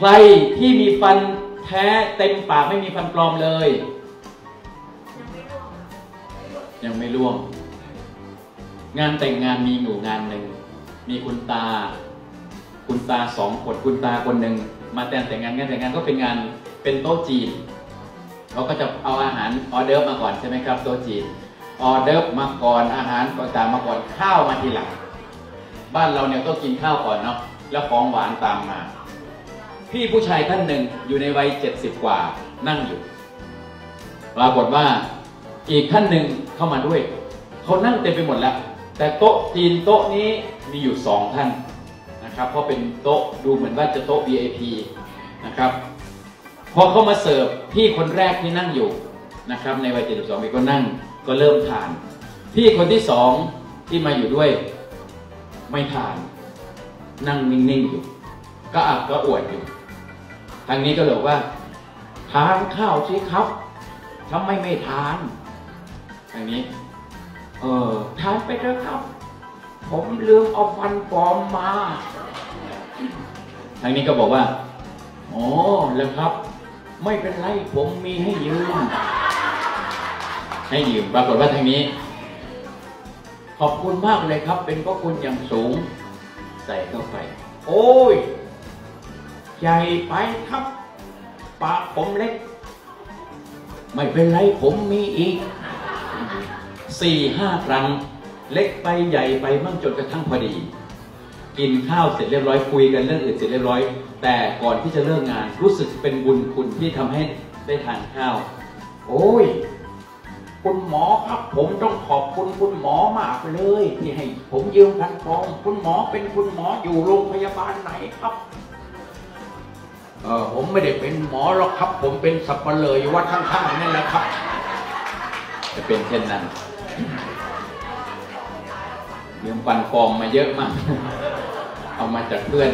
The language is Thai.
ใครที่มีฟันแท้เต็มปากไม่มีฟันปลอมเลย ยังไม่ร่วงงานแต่งงานมีอยู่งานหนึ่ง มีคุณตา คุณตาสองคนคุณตาคนหนึ่งมาแต่งแต่งงานงานแต่งงานก็เป็นงานเป็นโต๊ะจีนเขาก็จะเอาอาหารออเดิร์ฟมาก่อนใช่ไหมครับโต๊ะจีนออเดิร์ฟมาก่อนอาหารต่างๆมาก่อนข้าวมาทีหลังบ้านเราเนี่ยต้องกินข้าวก่อนเนาะแล้วของหวานตามมา พี่ผู้ชายท่านหนึ่งอยู่ในวัยเจ็ดสิบกว่านั่งอยู่ ปรากฏว่าอีกท่านหนึ่งเข้ามาด้วย เขานั่งเต็มไปหมดแล้ว แต่โต๊ะจีนโต๊ะนี้มีอยู่สองท่านนะครับเพราะเป็นโต๊ะดูเหมือนว่าจะโต๊ะ VIP นะครับพอเขามาเสิร์ฟพี่คนแรกที่นั่งอยู่นะครับ ในวัย 72 ปีก็นั่งก็เริ่มทาน พี่คนที่สองที่มาอยู่ด้วย ไม่ทาน นั่งนิ่งๆอยู่ ก็อักก็อวดอยู่ ทางนี้ก็เลยบอกว่า ทานข้าวสิครับทำไมไม่ทานทางนี้ เออทานไปเถอะครับ ผมลืมเอาฟันปลอมมาทางนี้ก็บอกว่าอ๋อแล้วครับ ไม่เป็นไรผมมีให้ยืม ให้ยืมปรากฏว่าทางนี้ ขอบคุณมากเลยครับ เป็นพระคุณอย่างสูง ใส่เข้าไป โอ้ย ใหญ่ไปครับ ปากผมเล็ก ไม่เป็นไรผมมีอีกสี่ห้าครั้ง เล็กไปใหญ่ไปมั่งจนกระทั่งพอดี กินข้าวเสร็จเรียบร้อยคุยกันเรื่องอื่นเสร็จเรียบร้อย แต่ก่อนที่จะเลิกงานรู้สึกเป็นบุญคุณที่ทำให้ได้ทานข้าว โอ้ยคุณหมอครับผมต้องขอบคุณคุณหมอมากเลยที่ให้ผมยืมพันฟองคุณหมอเป็นคุณหมออยู่โรงพยาบาลไหนครับ เออผมไม่ได้เป็นหมอหรอกครับ ผมเป็นสับปะเลยวัดข้างๆนั่นแหละครับ จะเป็นเช่นนั้นยืมปันฟอมมาเยอะมาก เอามาจากเพื่อน